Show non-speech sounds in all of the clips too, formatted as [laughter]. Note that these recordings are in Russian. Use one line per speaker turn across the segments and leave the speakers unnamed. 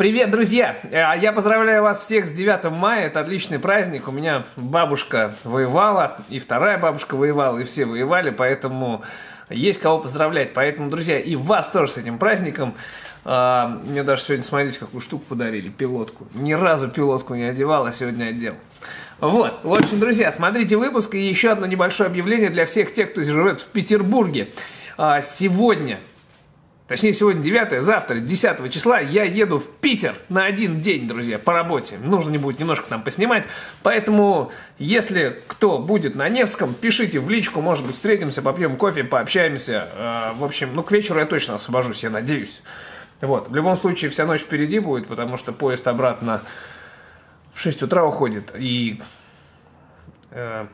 Привет, друзья! Э, Я поздравляю вас всех с 9 мая. Это отличный праздник. У меня бабушка воевала, и вторая бабушка воевала, и все воевали, поэтому есть кого поздравлять. Поэтому, друзья, и вас тоже с этим праздником. А, Мне даже сегодня, смотрите, какую штуку подарили, пилотку. Ни разу пилотку не одевал, а сегодня одел. Вот, в общем, друзья, смотрите выпуск и еще одно небольшое объявление для всех тех, кто живет в Петербурге. А, Сегодня Точнее, сегодня 9 завтра, 10 числа, я еду в Питер на один день, друзья, по работе. Нужно не будет немножко там поснимать. Поэтому, если кто будет на Невском, пишите в личку, может быть, встретимся, попьем кофе, пообщаемся. Э, В общем, ну, к вечеру я точно освобожусь, я надеюсь. Вот, в любом случае, вся ночь впереди будет, потому что поезд обратно в 6 утра уходит. И э,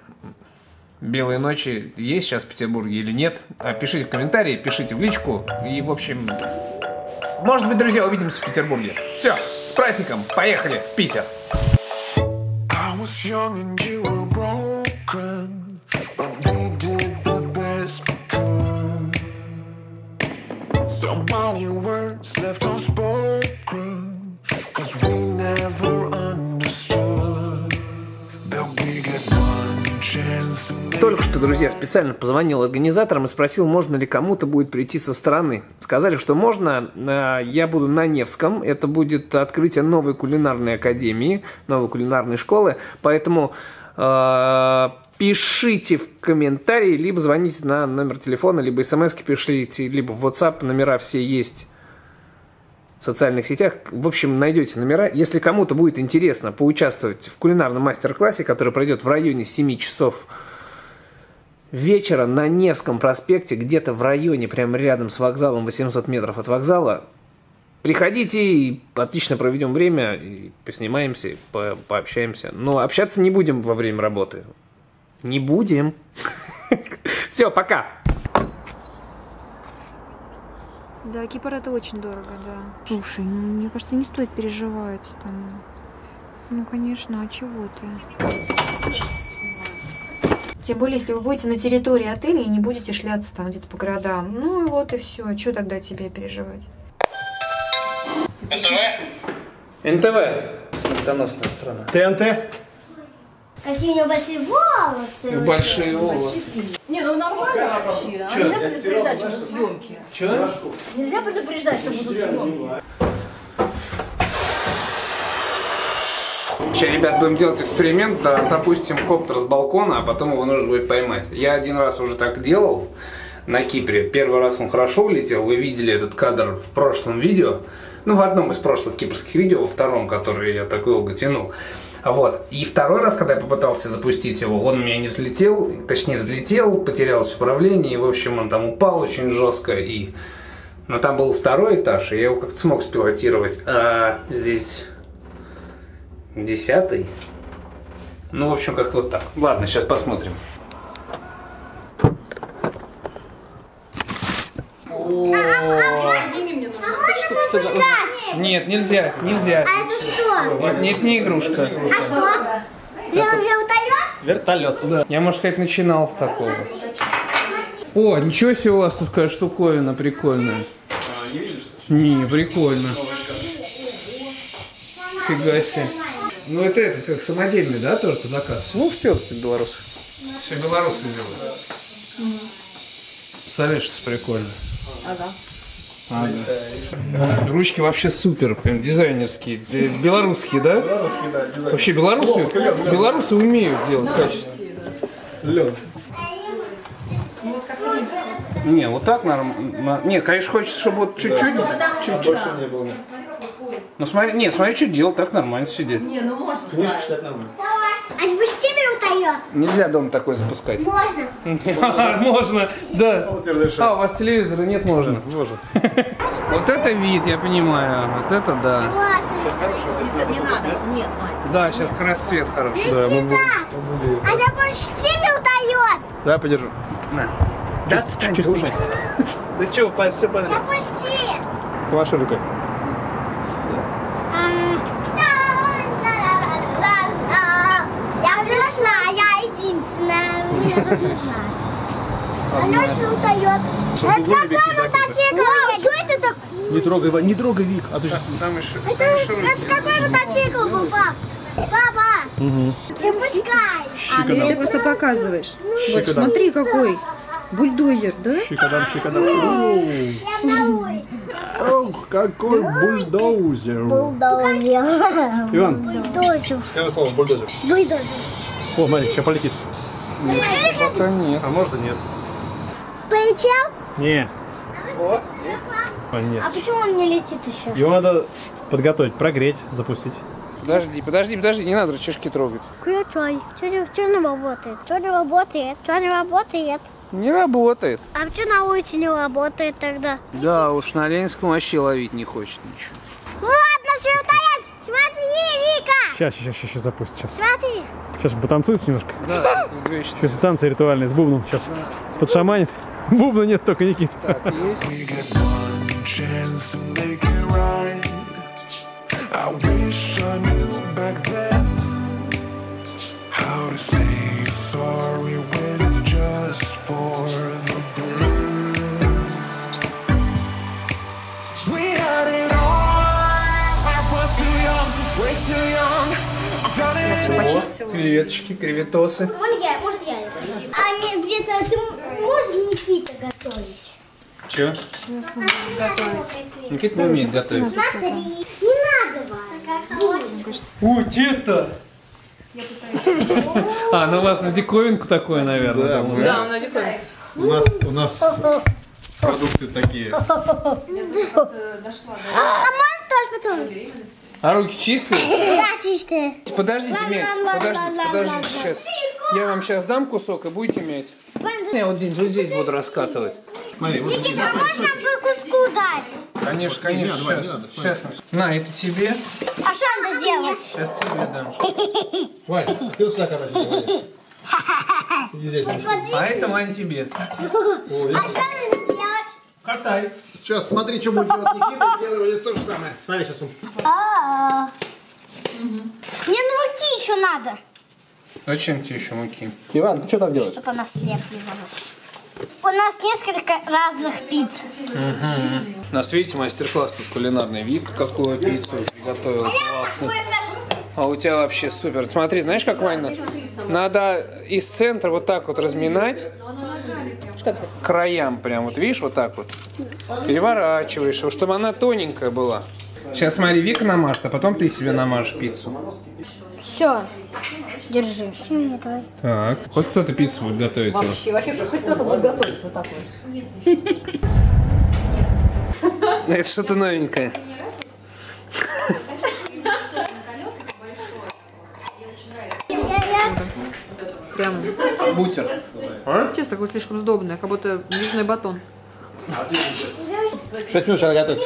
Белые ночи есть сейчас в Петербурге или нет? А, Пишите в комментарии, пишите в личку. И, в общем, может быть, друзья, увидимся в Петербурге. Все, с праздником, поехали в Питер.
So many words left unspoken, cause we never understood that we get one
Только что, друзья, специально позвонил организаторам и спросил, можно ли кому-то будет прийти со стороны. Сказали, что можно. Э, Я буду на Невском. Это будет открытие новой кулинарной академии, новой кулинарной школы. Поэтому э, пишите в комментарии, либо звоните на номер телефона, либо смс пишите, либо в WhatsApp. Номера все есть социальных сетях. В общем, найдете номера. Если кому-то будет интересно поучаствовать в кулинарном мастер-классе, который пройдет в районе 7 часов вечера на Невском проспекте, где-то в районе, прямо рядом с вокзалом, 800 метров от вокзала, приходите и отлично проведем время, и поснимаемся, и по- пообщаемся. Но общаться не будем во время работы. Не будем. [laughs] Все, пока.
Да, Кипр это очень дорого, да. Слушай, ну, мне кажется, не стоит переживать там. Ну, конечно, а чего ты? Тем более, если вы будете на территории отеля и не будете шляться там где-то по городам. Ну и вот и все. А что тогда тебе переживать?
НТВ. Смертоносная страна.
ТНТ?
Какие у него большие волосы.
Большие волосы.
Не, ну нормально вообще. А
Чё?
нельзя предупреждать, что будут съемки.
Че?
Нельзя предупреждать, что будут съемки.
Сейчас, ребят, будем делать эксперимент. да, Запустим коптер с балкона, а потом его нужно будет поймать. Я один раз уже так делал на Кипре. Первый раз он хорошо улетел. Вы видели этот кадр в прошлом видео. Ну, в одном из прошлых кипрских видео, во втором, который я так долго тянул. Вот. И второй раз, когда я попытался запустить его, он у меня не взлетел, точнее взлетел, потерялось управление, и, в общем, он там упал очень жестко, и... Но там был второй этаж, и я его как-то смог спилотировать. А здесь Десятый? Ну, в общем, как-то вот так. Ладно, сейчас посмотрим.
Подними мне нужно.
Нет, нельзя, нельзя.
А это что?
Нет, нет, не игрушка.
А что? Где утоет?
Вертолет.
Я, можно сказать, начинал с такого. О, ничего себе у вас тут какая штуковина прикольная. Не, прикольно. Фига себе. Ну, это, это как самодельный, да, тоже по заказу?
Ну, все эти белорусы.
Все белорусы делают. Представляешь, что прикольно.
Ага.
А, да. Ручки вообще супер, прям дизайнерские, белорусские, да?
Белорусский, да, дизайн.
Вообще белорусы, белорусы умеют делать качественно.
Лед.
Не, вот так нормально. Не, конечно, хочется, чтобы вот чуть-чуть.
Больше не было места.
Ну смотри, не, смотри, что делать, так нормально сидеть.
Не, ну можно.
Книжку читать нормально.
А утоет?
Нельзя дома такое запускать.
Можно. [laughs]
Можно, да.
Тебе.
А, у вас телевизора нет, можно.
Можно. [laughs]
Вот это вид, я понимаю. Вот это да.
Не надо. Нет, Мать.
Да, сейчас как раз свет хороший.
Да, мы будем.
А запусти мне утоет?
Да, подержу.
На. Да, отстань ты уже. [laughs] Да что, все подряд.
Запусти.
Ваша рука.
Я пришла, я единственная. Мне нужно знать. Алёша устает.
Чтобы
Это
другой объектив,
какой мотоцикл? Вау, что это такое?
Не трогай, не трогай, Вик. А ты
Самый, ши-
Это,
самый широкий.
это какой мотоцикл был, пап? Папа, не пускай.
Ты просто показываешь. Вот,
Щекода.
смотри, какой бульдозер, да?
Щекодам. Оу, Ох, какой бульдозер.
Бульдозер.
Иван,
Бульдозер.
скажи слово бульдозер.
Бульдозер.
О, смотри, сейчас полетит.
Пока нет.
А может и нет.
Полетел?
Не. А, нет.
А почему он не летит еще?
Его надо подготовить, прогреть, запустить.
Подожди, подожди, подожди, не надо рычажки трогать.
Ключой. Что не, что не работает? Что не работает? Что не работает?
Не работает.
А что на улице не работает тогда?
Да, уж на Ленинском вообще ловить не хочет ничего.
Ладно, свертолет! Смотри, Вика!
Сейчас, сейчас, сейчас, сейчас запустит. Сейчас,
Смотри!
сейчас потанцуется немножко.
Да, вечно.
Сейчас танцы ритуальные с бубном. Сейчас подшаманит. Бубна нет, только Никит.
Так.
I wish I knew back then how to say in
Креветочки, креветосы.
Можно я? Можно я? А нет, Вета, ты можешь Никита готовить?
Че? Никита не умеет готовить.
Смотри. Не надо, Ваня.
У, тесто! А, ну у вас на диковинку такое, наверное.
Да,
там,
мы-
Да, он одеколон.
У нас, у нас продукты такие.
А можно тоже потом?
А руки чистые?
Да, чистые.
Подождите, мять. Подождите, подождите, сейчас. Я вам сейчас дам кусок и будете мять. Я вот здесь, вот здесь буду раскатывать.
Смотри, вот.
Никита, можно по куску дать?
Конечно, конечно,
не
сейчас.
надо,
Сейчас. На, это тебе,
А что надо делать?
сейчас тебе дам. [laughs]
Вань, ты сюда катать не [laughs] здесь.
А это, Вань, тебе.
А что надо делать?
Катай.
Сейчас смотри, что будет делать Никита, делай здесь то же самое. Смотри, сейчас он.
А. Мне на муки еще надо,
Зачем тебе еще муки?
Иван, ты что там делаешь?
чтобы она слепливалась. У нас несколько разных пиц.
У нас, видите, мастер-класс тут кулинарный. Вика какую пиццу приготовила классно. А у тебя вообще супер. Смотри, знаешь, как Ваня? Надо из центра вот так вот разминать к краям прям. Вот видишь, вот так вот. Переворачиваешь, чтобы она тоненькая была. Сейчас смотри, Вика намажет, а потом ты себе намажешь пиццу.
Все, держи.
Так. Хоть кто-то пиццу будет готовить.
Вообще, вообще, хоть кто-то будет готовить вот так вот. [laughs]
Это что-то новенькое.
Прям
Бутер.
тесто такое слишком сдобное, как будто мясной батон.
6 минут
это?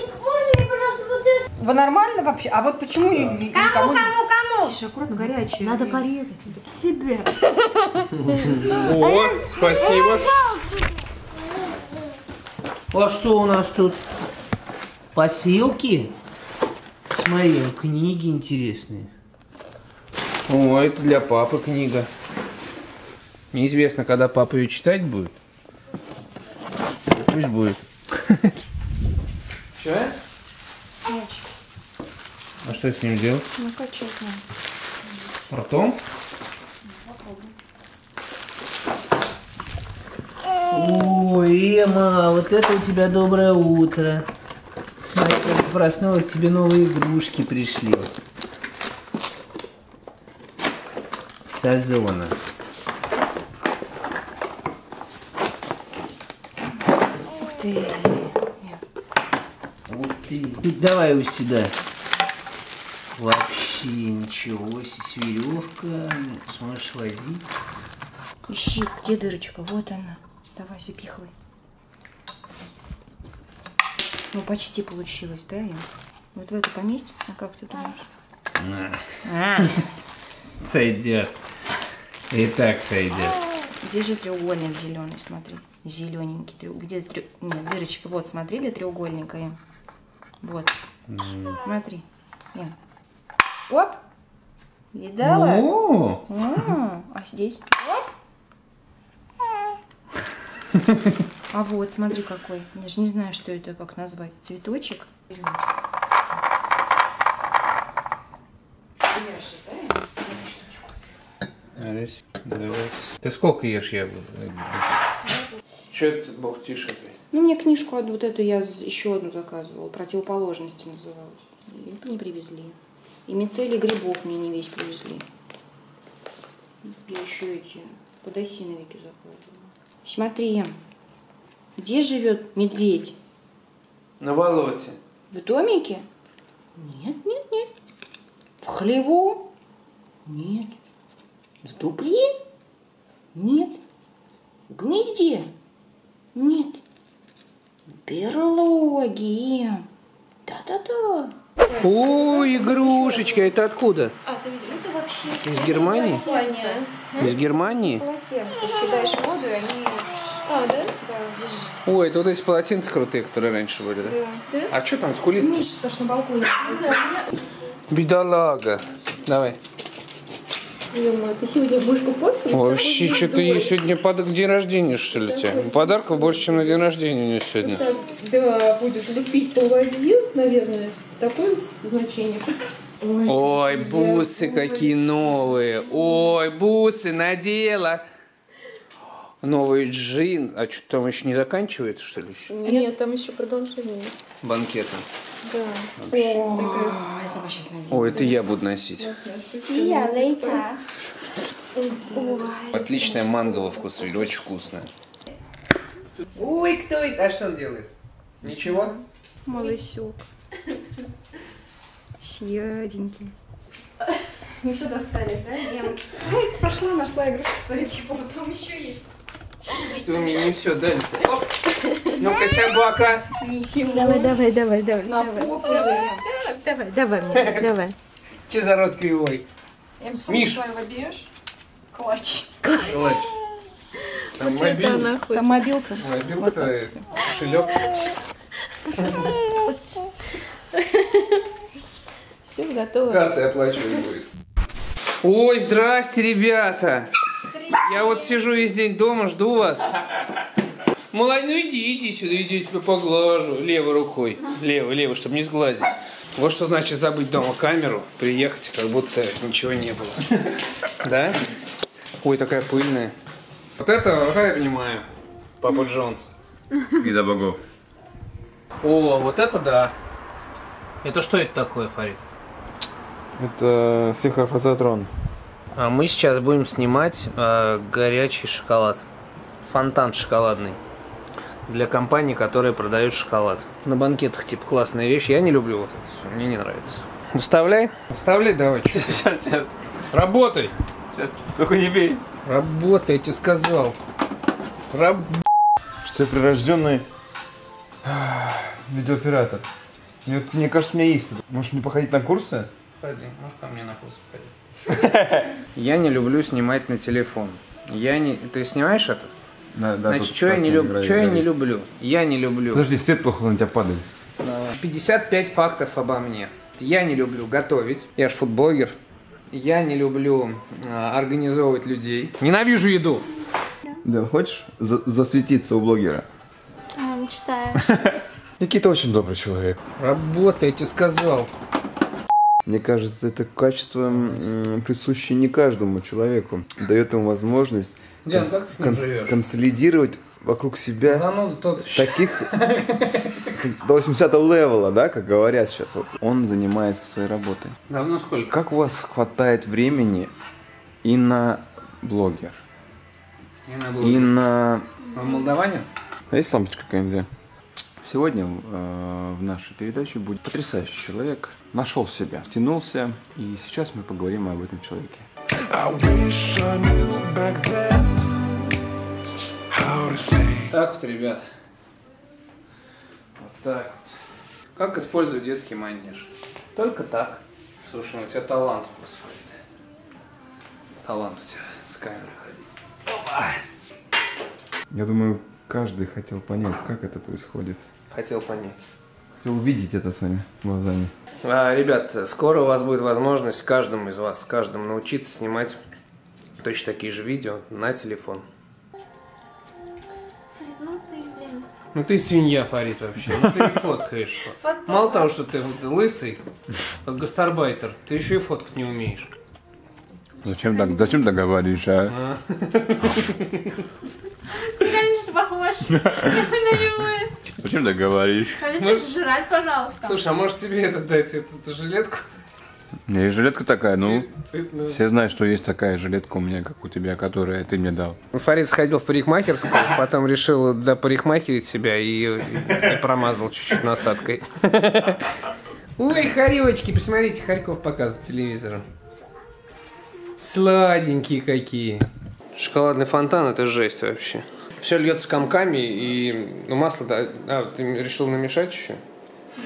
Вы нормально вообще? А вот почему ни- ни-
Кому,
никому...
кому, кому?
Тише, аккуратно, горячее.
Надо порезать. Тебе.
О, спасибо.
А что у нас тут? Посылки? Смотри, книги интересные.
О, это для папы книга. Неизвестно, когда папа ее читать будет. Пусть будет. Че? А что с ним делать?
Накачать надо.
Ртом?
Ой, Эма, вот это у тебя доброе утро. Смотри, как ты проснулась, тебе новые игрушки пришли. С Озона. Ух ты. Давай его сюда. Вообще ничего себе, с веревками. Сможешь возить.
Ищи, где дырочка? Вот она. Давай, запихивай. Ну, почти получилось, да, Ян? Вот в это поместится, как ты думаешь?
Сойдет. И так сойдет.
Здесь же треугольник зеленый, смотри. Зелененький. трё- Где трё- Нет, дырочка. Вот, смотри, для треугольника. Ян. Вот. Смотри. Ян. Оп! Видала?
О,
А здесь? Оп! А вот, смотри какой. Я же не знаю, что это, как назвать. Цветочек.
Ты сколько ешь яблок? Че это бог тише опять?
Ну, мне книжку одну, вот эту я еще одну заказывала. Противоположности называлась. И не привезли. И мицелий грибов мне не весь привезли. Я еще эти подосиновики заказывала. Смотри, где живет медведь?
На болоте.
В домике? Нет, нет, нет. В хлеву? Нет. В дупле? Нет. В гнезде? Нет. В берлоге. Да-да-да.
О, игрушечка, это откуда?
А, это это вообще...
Из Германии? Из Германии?
Полотенце. Кидаешь воду, и они... А, да? Да.
Ой, это вот эти полотенца крутые, которые раньше были, да? А что там скулит?
Миша, потому что на балконе.
Бедолага. Давай.
Ё-моё, ты сегодня будешь купаться?
Вообще, что-то ей сегодня под... день рождения, что ли, тебе? Подарков больше, чем на день рождения у нее сегодня.
Так, да, будешь лепить полуобезил, наверное. Такое значение. Ой,
Ой,
я
бусы
думаю,
какие новые. Ой, бусы надела. Новый джин. А что там еще не заканчивается, что ли, еще?
Нет, там еще продолжение.
Банкетом.
Да.
О, это вообще надеюсь.
Ой, это я буду носить.
See you later.
Отличная манговая вкус, очень вкусная. Ой, кто это? А что он делает? Ничего?
Малысюк. Съеденький. Не все достали, да? Я пошла, нашла игрушки свои, типа, вот там еще есть.
Что вы мне не все дали. Ну-ка, собака.
Давай, давай, давай, давай.
На уже.
Давай, давай, мне, [laughs] давай.
Че за рот кривой?
Эм, сумку
Миш.
своего берешь? Клач.
Клач. [laughs] Там мобил.
Там мобилка.
Мобилка твоя. Кошелек. [laughs]
Все, готово.
Картой оплачивать будет. Ой, здрасте, ребята. Я вот сижу весь день дома, жду вас. Малай, ну иди, иди сюда, иди, я тебя поглажу. Левой рукой. Левой, левой, чтобы не сглазить. Вот что значит забыть дома камеру, приехать, как будто ничего не было. [laughs] Да? Ой, такая пыльная. Вот это, вот это я понимаю. Папа Джонс.
Вида богов.
О, вот это да. Это что это такое, Фарид?
Это сихофазотрон.
А мы сейчас будем снимать э, горячий шоколад. Фонтан шоколадный. Для компании, которая продает шоколад. На банкетах, типа, классная вещь. Я не люблю вот это все, мне не нравится. Вставляй. Вставляй давай. [laughs]
Сейчас, сейчас,
Работай.
сейчас. Только не бей.
Работай, я тебе сказал. Раб...
Что я прирожденный а, видеооператор. Мне, мне кажется, у меня есть. Может мне походить на курсы?
Ходи, можешь ко мне на курс походить. [laughs] Я не люблю снимать на телефон. Я не... Ты снимаешь это?
Да, да,
Значит, что я, не люб...
играет,
чё я не люблю? Я не люблю.
Подожди, свет плохо на тебя падает.
55 фактов обо мне. Я не люблю готовить. Я ж фудблогер. Я не люблю а, организовывать людей. Ненавижу еду.
Дэн, хочешь за- засветиться у блогера?
А, Мечтаю. [laughs]
Никита очень добрый человек.
Работай, я тебе сказал.
Мне кажется, это качество м, присуще не каждому человеку. Дает ему возможность
Диан, как ты с ним
кон-
живешь?
консолидировать вокруг себя
тот.
таких [laughs] до 80 левела, да, как говорят сейчас. Вот он занимается своей работой.
Давно сколько?
Как у вас хватает времени и на блогер,
Я на
и на...
В Молдаване?
А есть лампочка какая-нибудь? Сегодня э, в нашей передаче будет потрясающий человек. Нашел себя, втянулся, и сейчас мы поговорим об этом человеке.
Так вот, ребят. Вот так вот. Как использовать детский манеж? Только так. Слушай, ну у тебя талант просто. Талант у тебя с камерой ходить. Опа!
Я думаю, каждый хотел понять, как это происходит.
Хотел понять.
Хотел увидеть это своими глазами.
А, ребят, скоро у вас будет возможность каждому из вас, каждому научиться снимать точно такие же видео на телефон. Ну ты свинья, Фарид, вообще. Ну ты и фоткаешь. Мало того, что ты лысый, как гастарбайтер, ты еще и фоткать не умеешь.
Зачем так, зачем так говоришь, а? [laughs]
Похож [laughs] на него.
Зачем так говоришь?
Хотите жрать, пожалуйста.
Слушай, а может тебе это дать, эту, эту жилетку?
У меня есть жилетка такая, ну,
Цветную.
все знают, что есть такая жилетка у меня, как у тебя, которая ты мне дал.
Фарид сходил в парикмахерскую, [laughs] потом решил допарикмахерить себя и, и промазал чуть-чуть насадкой. [laughs] Ой, харивочки, посмотрите, Харьков показывает телевизором. Сладенькие какие. Шоколадный фонтан это жесть вообще. Все льется комками и ну, масло, да, а, ты решил намешать еще?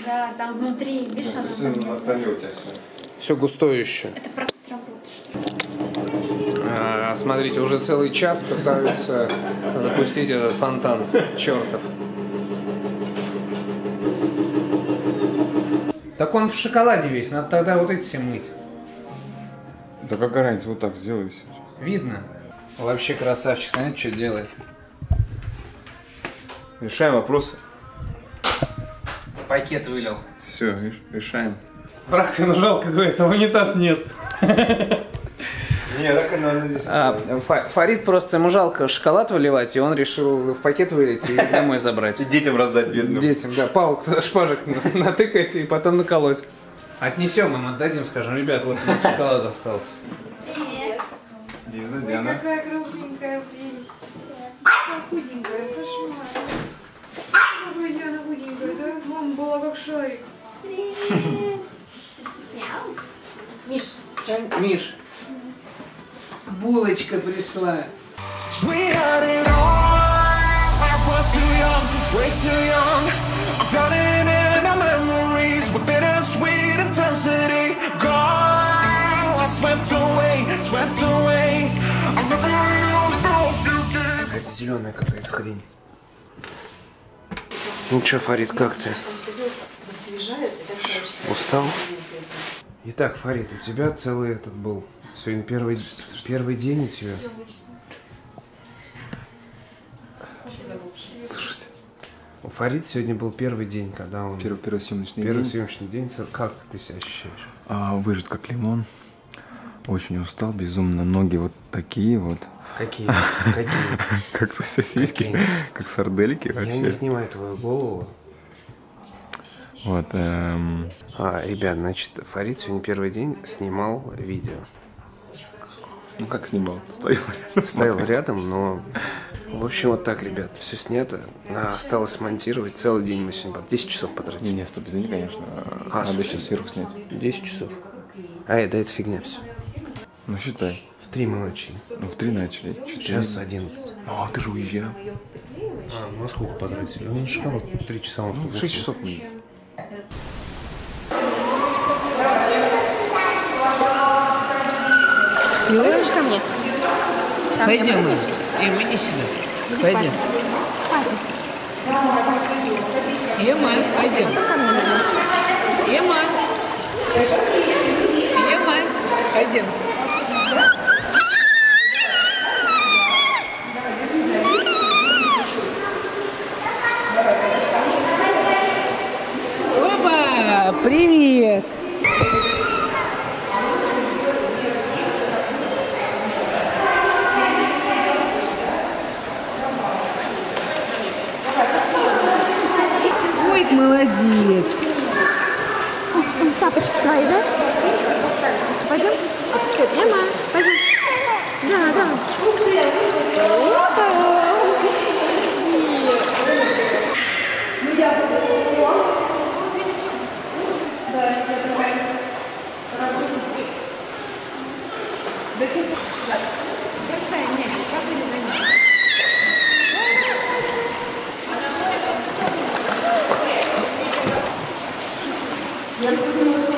Да, там внутри, видишь, оно
Все густое еще.
Это процесс работы, что ли?
А, смотрите, уже целый час пытаются запустить этот фонтан. Чертов. Так он в шоколаде весь, надо тогда вот эти все мыть.
Да какая разница, вот так сделай все.
Видно. Вообще красавчик, смотрите, что делает.
Решаем вопросы.
Пакет вылил.
Все, решаем.
Раковину жалко, говорит, а в унитаз нет.
Не, так надо здесь.
А, Фа- Фарид просто, ему жалко шоколад выливать, и он решил в пакет вылить и домой забрать. [laughs]
Детям раздать бедным.
Детям, да, палку туда шпажек на- [laughs] натыкать и потом наколоть. Отнесем им, отдадим, скажем, ребят, вот у нас шоколад остался.
Лиза, Диана.
Какая кругленькая прелесть. Какая худенькая, кошмар. Какая Диана худенькая, да? Мама была как шарик. Привет. Ты стеснялась? Миш,
Миш, булочка пришла.
We had it all. We're too young, way too young. I'm drowning in our memories with bittersweet intensity. Gone, swept away, swept away. I never knew so you gave.
Это зеленая какая-то хрень. Ну чё, Фарид, как ты? Устал? Итак, Фарид, у тебя целый этот был. Сегодня первый, первый день у тебя.
Слушайте,
У Фарид сегодня был первый день, когда он...
первый, первый съемочный
Первый
день.
съемочный день. Как ты себя ощущаешь?
А, выжат как лимон. Очень устал, безумно. Ноги вот такие вот.
Какие? Какие?
Как сосиски, как сардельки
Я не
вообще.
снимаю твою голову.
Вот, эм,
А, ребят, значит, Фарид сегодня первый день снимал видео.
ну как снимал? Стоял рядом. [laughs]
Стоял рядом, но... В общем, вот так, ребят, все снято. А, осталось смонтировать. Целый день мы сегодня... по 10 часов
Не,
потратили.
не, стоп, извини, конечно.
А,
Надо
слушай.
еще сверху снять.
10 часов. А, это, это фигня все.
Ну считай.
В три мы начали.
Ну в три начали. Четыре.
Сейчас 11.
Ну, а ты же уезжал.
А, ну а сколько потратили? Ну, шкала 3 часа.
Ну, шесть часов мы.
Пойдешь ко мне?
Пойдем, Эм, иди сюда. Пойдем. Ема, пойдем. Ема. Ема, пойдем. Молодец.
Тапочки твои, да? Пойдем? Прямо. Пойдем. Да, да.
До сих
пор. Всем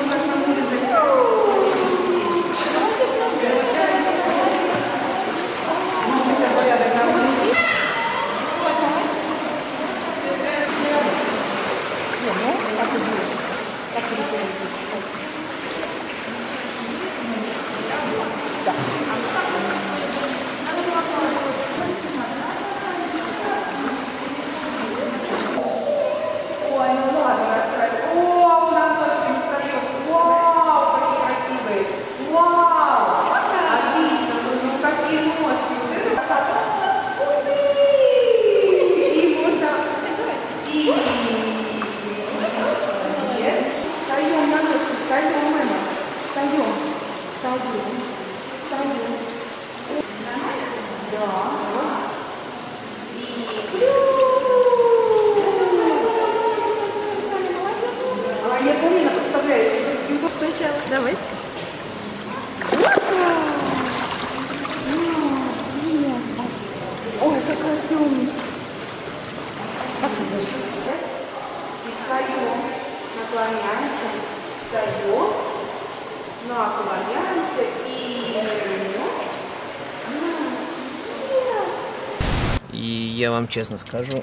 вам честно скажу,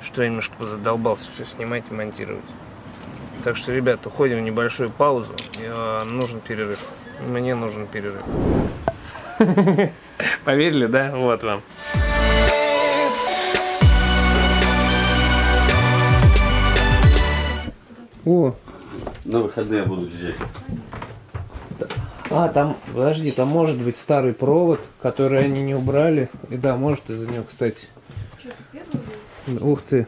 что я немножко задолбался все снимать и монтировать. Так что, ребят, уходим в небольшую паузу. Э, Нужен перерыв. Мне нужен перерыв. [laughs] Поверили, да? Вот вам. О,
На выходные я буду здесь.
а, там, подожди, там может быть старый провод, который они не убрали. И да, может из-за него, кстати. Ух ты.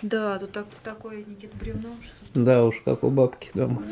Да, тут так, такое Никит бревно, что
Да уж, как у бабки дома.